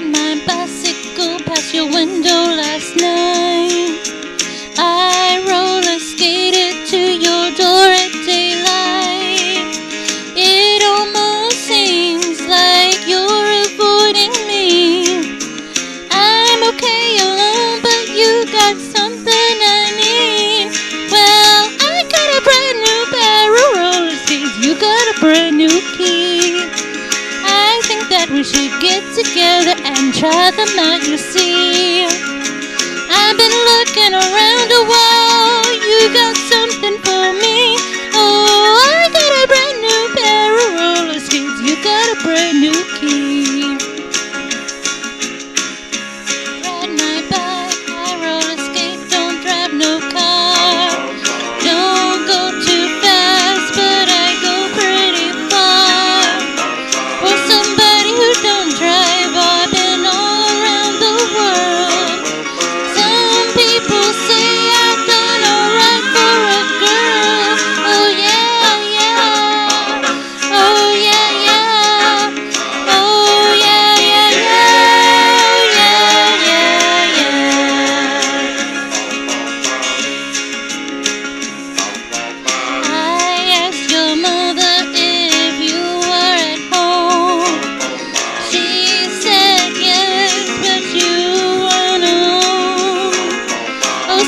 rode my bicycle past your window last night. together and try them out, you see. I've been looking.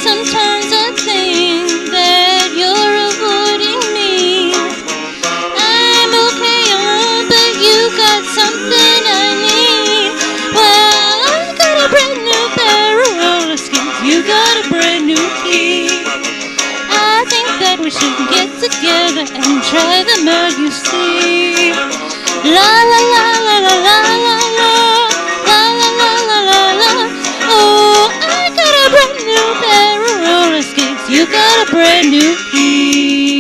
sometimes I think that you're avoiding me. I'm okay on, but you got something I need. Well, I got a brand new pair of roller skates. You got a brand new key. I think that we should get together and try them out. You see, la. new peace.